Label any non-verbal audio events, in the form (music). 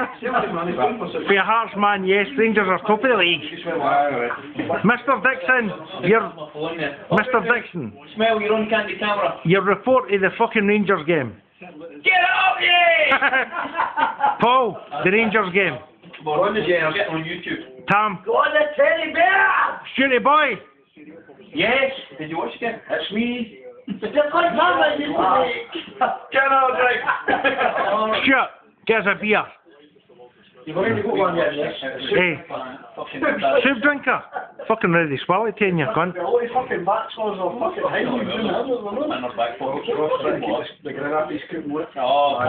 For your Hearts man, yes, Rangers are top of the league. Mr. Dixon, you're Mr. Dixon. Smell, you're on candy camera. Your report of the fucking Rangers game. Get out, yeah! (laughs) Paul, the Rangers game. We're on the yeah, get on YouTube. Tom, Go on the teddy bear! Shooty boy. Yes! Did you watch it? That's me. Just like Mama used to make. Get out, right? Shut. Get us a beer. You've already got one yet, yes? Hey, soup drinker. Fucking ready to swallow it in you, cunt. All these fucking backslaws are fucking oh, hiding. And our back pockets. The Grenadiers couldn't work. Oh,